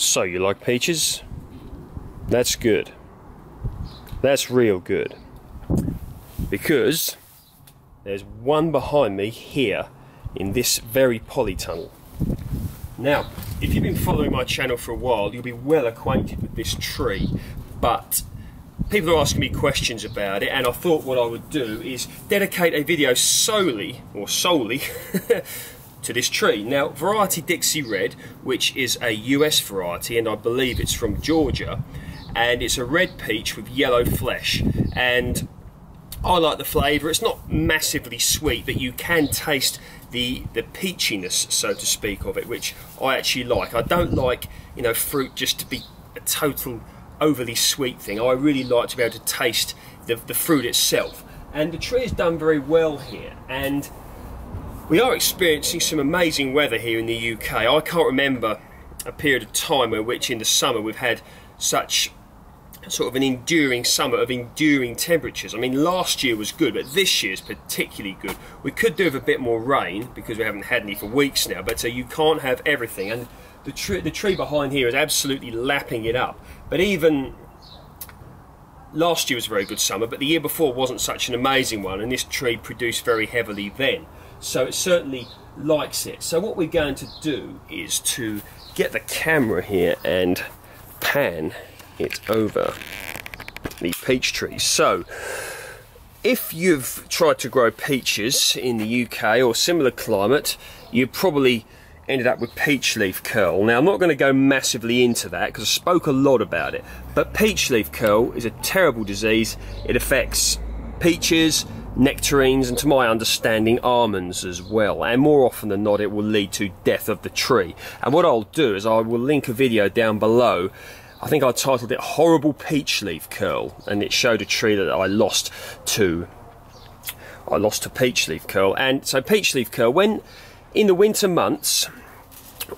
So you like peaches? That's good. That's real good. Because there's one behind me here in this very polytunnel. Now, if you've been following my channel for a while, you'll be well acquainted with this tree, but people are asking me questions about it, and I thought what I would do is dedicate a video solely, or solely, to this tree. Now, variety Dixired, which is a US variety, and I believe it's from Georgia, and it's a red peach with yellow flesh, and I like the flavour. It's not massively sweet, but you can taste the the peachiness, so to speak, of it, which I actually like. I don't like, you know, fruit just to be a total overly sweet thing. I really like to be able to taste the, the fruit itself. And the tree has done very well here. And we are experiencing some amazing weather here in the UK. I can't remember a period of time where which in the summer we've had such sort of an enduring summer of enduring temperatures. I mean, last year was good, but this year is particularly good. We could do with a bit more rain because we haven't had any for weeks now, but uh, you can't have everything. And the the tree behind here is absolutely lapping it up. But even last year was a very good summer, but the year before wasn't such an amazing one, and this tree produced very heavily then. So it certainly likes it. So what we're going to do is to get the camera here and pan it over the peach trees. So, if you've tried to grow peaches in the UK or similar climate, you probably ended up with peach leaf curl. Now, I'm not going to go massively into that because I spoke a lot about it, but peach leaf curl is a terrible disease. It affects peaches, nectarines, and to my understanding, almonds as well. And more often than not, it will lead to death of the tree. And what I'll do is I will link a video down below I think I titled it Horrible Peach Leaf Curl, and it showed a tree that I lost to. I lost to peach leaf curl, and so peach leaf curl. When in the winter months,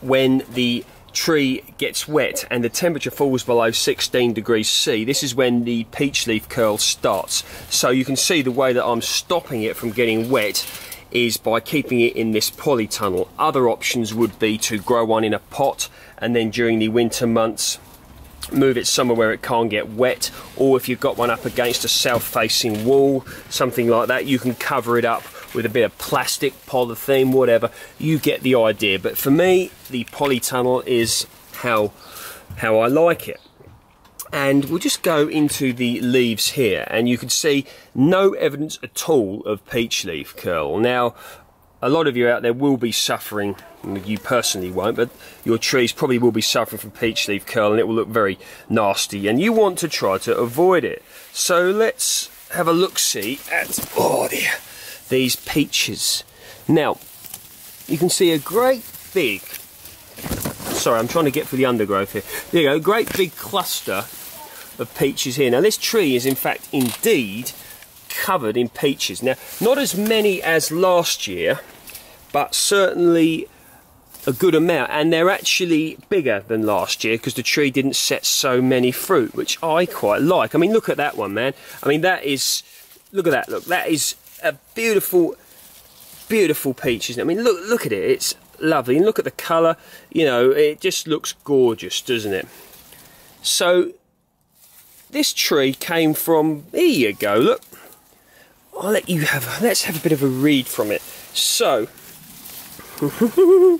when the tree gets wet and the temperature falls below 16 degrees C, this is when the peach leaf curl starts. So you can see the way that I'm stopping it from getting wet is by keeping it in this polytunnel. Other options would be to grow one in a pot and then during the winter months move it somewhere where it can't get wet or if you've got one up against a south facing wall something like that you can cover it up with a bit of plastic polythene whatever you get the idea. But for me the polytunnel is how how I like it. And we'll just go into the leaves here and you can see no evidence at all of peach leaf curl. Now a lot of you out there will be suffering, you personally won't, but your trees probably will be suffering from peach leaf curl and it will look very nasty and you want to try to avoid it. So let's have a look-see at, oh dear, these peaches. Now, you can see a great big, sorry I'm trying to get through the undergrowth here, there you go, great big cluster of peaches here. Now this tree is in fact indeed covered in peaches. Now, not as many as last year, but certainly a good amount and they're actually bigger than last year because the tree didn't set so many fruit which I quite like I mean look at that one man I mean that is look at that look that is a beautiful beautiful peach isn't it? I mean look look at it. It's lovely. And look at the colour. You know it just looks gorgeous doesn't it? So this tree came from here you go. Look. I'll let you have, let's have a bit of a read from it. So,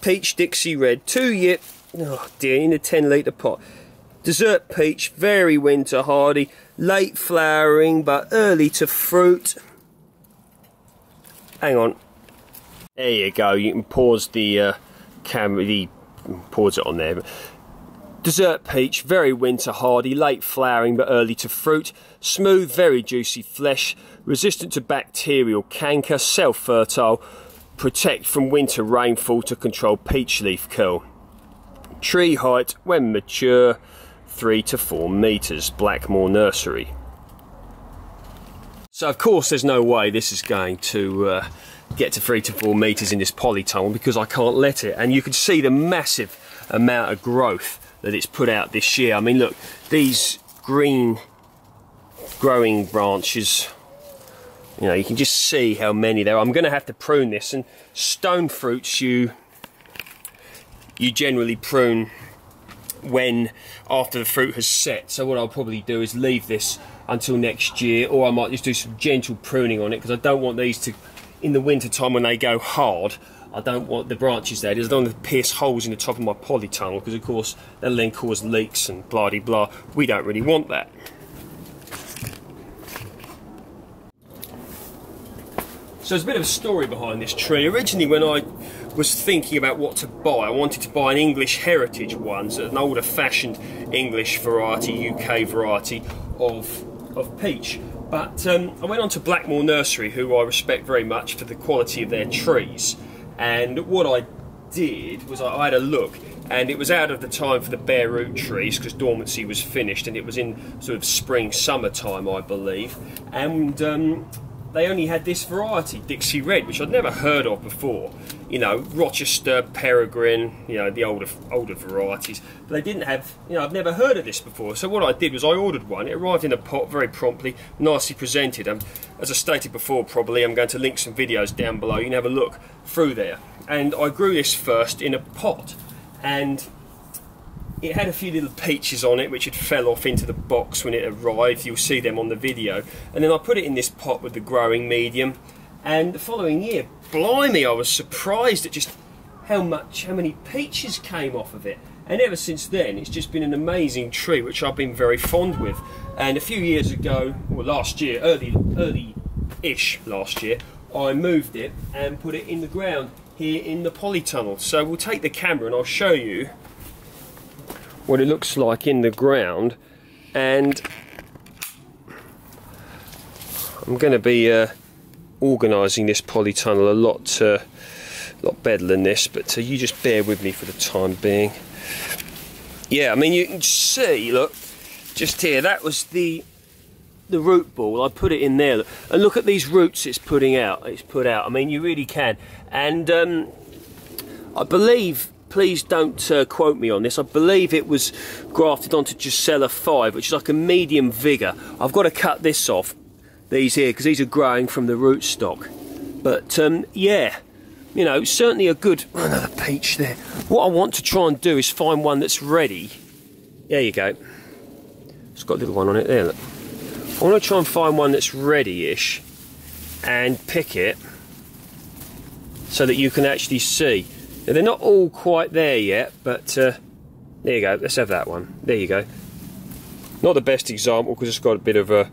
peach Dixired, two year, oh dear, in a 10 litre pot. Dessert peach, very winter hardy, late flowering but early to fruit. Hang on. There you go, you can pause the uh, camera, the, pause it on there. Dessert peach, very winter hardy, late flowering but early to fruit, smooth, very juicy flesh, resistant to bacterial canker, self-fertile, protect from winter rainfall to control peach leaf curl. Tree height, when mature, 3 to 4 metres, Blackmoor Nursery. So of course there's no way this is going to uh, get to 3 to 4 metres in this polytunnel because I can't let it and you can see the massive amount of growth that it's put out this year. I mean, look, these green growing branches, you know, you can just see how many there are. I'm going to have to prune this, and stone fruits, you you generally prune when after the fruit has set. So what I'll probably do is leave this until next year, or I might just do some gentle pruning on it because I don't want these to, in the winter time when they go hard, I don't want the branches there. I don't want to pierce holes in the top of my polytunnel because of course that'll then cause leaks and blah de blah. We don't really want that. So there's a bit of a story behind this tree. Originally when I was thinking about what to buy, I wanted to buy an English heritage one, so an older fashioned English variety, UK variety of, of peach. But um, I went on to Blackmoor Nursery, who I respect very much for the quality of their trees. And what I did was I had a look and it was out of the time for the bare root trees because dormancy was finished and it was in sort of spring summertime I believe and um, they only had this variety, Dixired, which I'd never heard of before. You know, Rochester, Peregrine, you know, the older older varieties. But they didn't have, you know, I've never heard of this before. So what I did was I ordered one. It arrived in a pot very promptly, nicely presented. And as I stated before, probably, I'm going to link some videos down below. You can have a look through there. And I grew this first in a pot. And it had a few little peaches on it which had fell off into the box when it arrived. You'll see them on the video. And then I put it in this pot with the growing medium. And the following year, blimey, I was surprised at just how much, how many peaches came off of it. And ever since then, it's just been an amazing tree, which I've been very fond with. And a few years ago, or last year, early, early-ish last year, I moved it and put it in the ground here in the polytunnel. So we'll take the camera and I'll show you what it looks like in the ground and I'm going to be uh, organising this polytunnel a lot uh, lot better than this but uh, you just bear with me for the time being. Yeah I mean you can see look just here that was the the root ball. I put it in there. And look at these roots it's putting out it's put out. I mean you really can. And um, I believe please don't uh, quote me on this. I believe it was grafted onto Gisela 5, which is like a medium vigour. I've got to cut this off, these here, because these are growing from the rootstock. But um, yeah, you know, certainly a good, another peach there. What I want to try and do is find one that's ready. There you go. It's got a little one on it there, look. I want to try and find one that's ready-ish and pick it so that you can actually see. Now, they're not all quite there yet, but uh, there you go. Let's have that one. There you go. Not the best example because it's got a bit of a,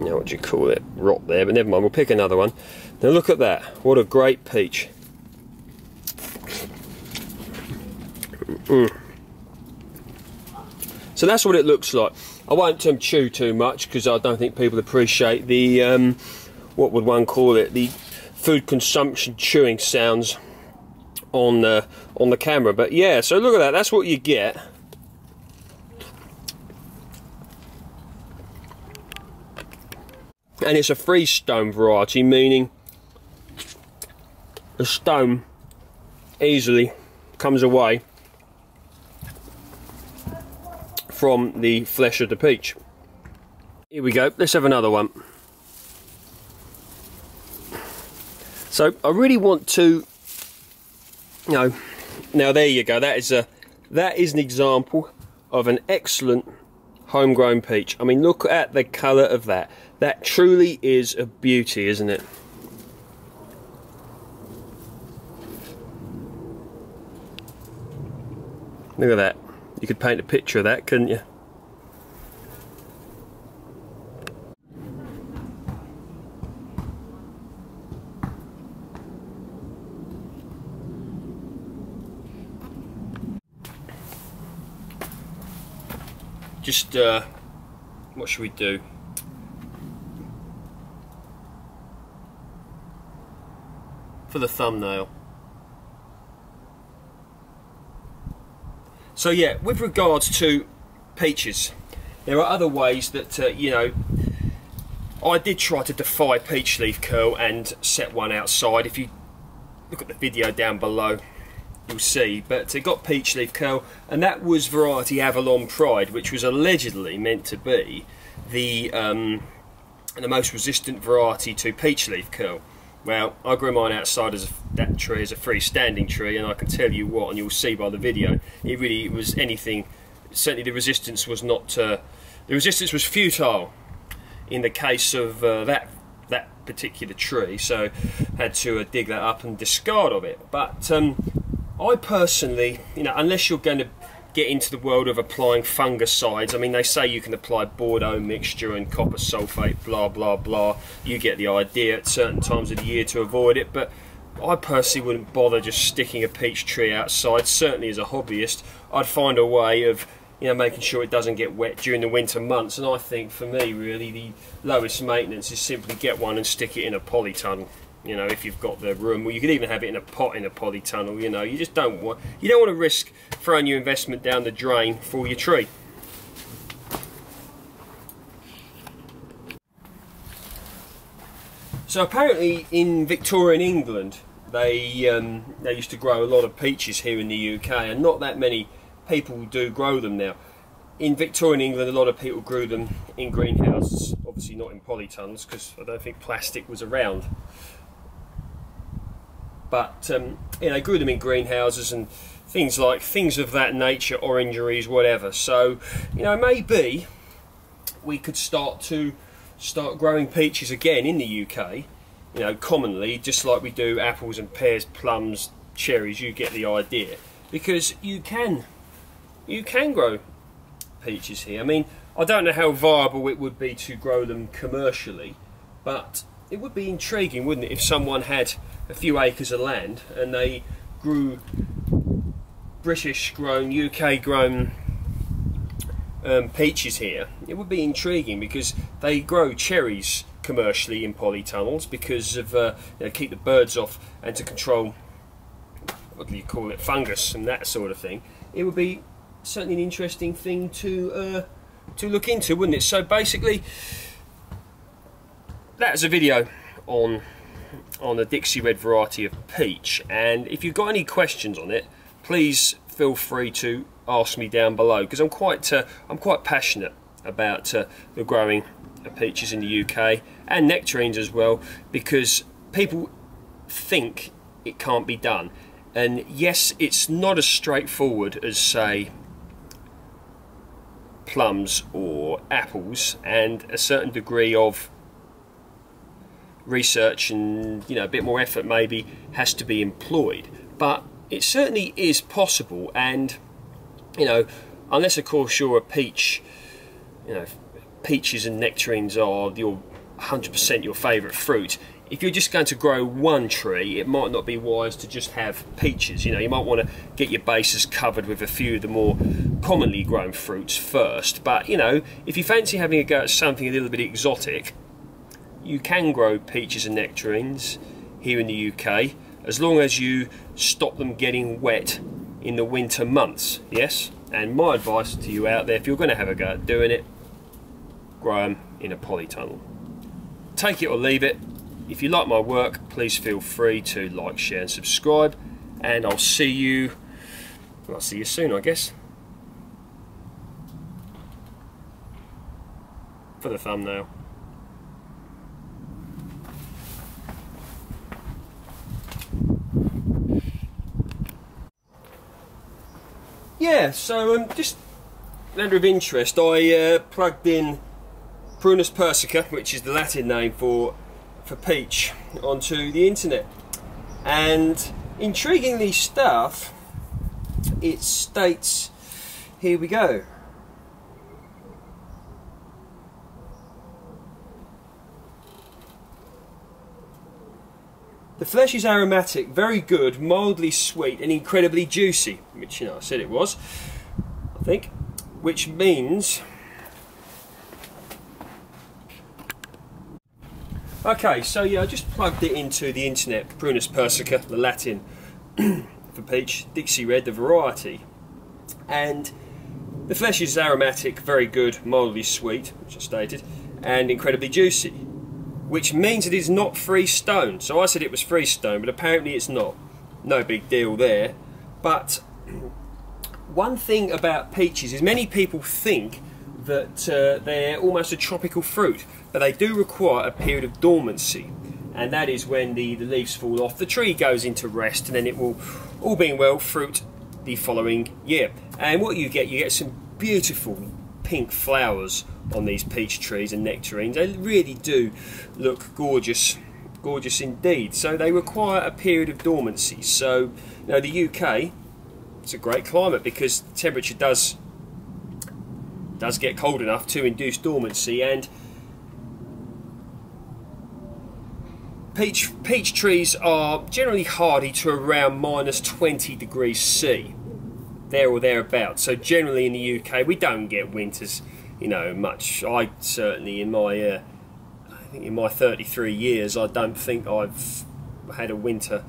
you know, what do you call it, rot there, but never mind. We'll pick another one. Now look at that. What a great peach. Mm. So that's what it looks like. I won't um, chew too much because I don't think people appreciate the, um, what would one call it, the food consumption chewing sounds on the on the camera. But yeah, so look at that. That's what you get. And it's a freestone variety, meaning the stone easily comes away from the flesh of the peach. Here we go. Let's have another one. So I really want to, you know, now there you go. That is a that is an example of an excellent homegrown peach. I mean, look at the colour of that. That truly is a beauty, isn't it? Look at that. You could paint a picture of that, couldn't you? Just uh, what should we do? For the thumbnail. So yeah, with regards to peaches, there are other ways that, uh, you know, I did try to defy peach leaf curl and set one outside. If you look at the video down below, you'll see. But it got peach leaf curl, and that was variety Avalon Pride, which was allegedly meant to be the um, the most resistant variety to peach leaf curl. Well, I grew mine outside as a, that tree as a freestanding tree, and I can tell you what, and you'll see by the video, it really was anything. Certainly, the resistance was not. Uh, the resistance was futile in the case of uh, that that particular tree, so had to uh, dig that up and discard of it. But um, I personally, you know, unless you're going to get into the world of applying fungicides, I mean, they say you can apply Bordeaux mixture and copper sulfate, blah blah blah. You get the idea at certain times of the year to avoid it, but I personally wouldn't bother just sticking a peach tree outside. Certainly, as a hobbyist, I'd find a way of you know, making sure it doesn't get wet during the winter months. And I think for me, really, the lowest maintenance is simply get one and stick it in a polytunnel. You know, if you've got the room, well, you could even have it in a pot in a polytunnel. You know, you just don't want you don't want to risk throwing your investment down the drain for your tree. So apparently, in Victorian England, they um, they used to grow a lot of peaches here in the UK, and not that many people do grow them now. In Victorian England, a lot of people grew them in greenhouses, obviously not in polytunnels because I don't think plastic was around. But um, yeah, they grew them in greenhouses and things like things of that nature, orangeries, whatever. So you know, maybe we could start to start growing peaches again in the UK. You know, commonly, just like we do apples and pears, plums, cherries. You get the idea because you can you can grow peaches here. I mean, I don't know how viable it would be to grow them commercially, but it would be intriguing, wouldn't it, if someone had a few acres of land and they grew British grown, UK grown um, peaches here. It would be intriguing because they grow cherries commercially in polytunnels because of uh, you know, keep the birds off and to control what do you call it fungus and that sort of thing. It would be certainly an interesting thing to uh, to look into, wouldn't it? So basically, that is a video on on the Dixired variety of peach. And if you've got any questions on it, please feel free to ask me down below because I'm quite uh, I'm quite passionate about uh, the growing of peaches in the UK and nectarines as well because people think it can't be done. And yes, it's not as straightforward as say plums or apples and a certain degree of research and you know a bit more effort maybe has to be employed but it certainly is possible and you know unless of course you're a peach you know peaches and nectarines are your 100% your favorite fruit if you're just going to grow one tree, it might not be wise to just have peaches. You know, you might want to get your bases covered with a few of the more commonly grown fruits first. But, you know, if you fancy having a go at something a little bit exotic, you can grow peaches and nectarines here in the UK as long as you stop them getting wet in the winter months, yes? And my advice to you out there, if you're going to have a go at doing it, grow them in a polytunnel. Take it or leave it, if you like my work, please feel free to like, share and subscribe. And I'll see you, well, I'll see you soon, I guess. For the thumbnail. Yeah, so um, just matter of interest, I uh, plugged in Prunus persica, which is the Latin name for for peach onto the internet. And intriguingly stuff, it states, here we go. The flesh is aromatic, very good, mildly sweet and incredibly juicy, which you know I said it was, I think, which means Okay, so yeah, I just plugged it into the internet, Prunus persica, the Latin for peach, Dixired, the variety. And the flesh is aromatic, very good, mildly sweet, which I stated, and incredibly juicy, which means it is not freestone. So I said it was freestone, but apparently it's not. No big deal there. But one thing about peaches is many people think that uh, they're almost a tropical fruit, but they do require a period of dormancy. and that is when the, the leaves fall off, the tree goes into rest, and then it will, all being well, fruit the following year. And what you get, you get some beautiful pink flowers on these peach trees and nectarines. They really do look gorgeous, gorgeous indeed. So they require a period of dormancy. So, you the UK, it's a great climate because temperature does does get cold enough to induce dormancy and peach peach trees are generally hardy to around minus 20 degrees C there or thereabouts so generally in the UK we don't get winters you know much I certainly in my uh, I think in my 33 years I don't think I've had a winter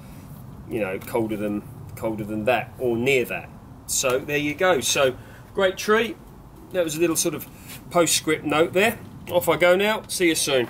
you know colder than colder than that or near that so there you go so great tree that was a little sort of postscript note there. Off I go now. See you soon.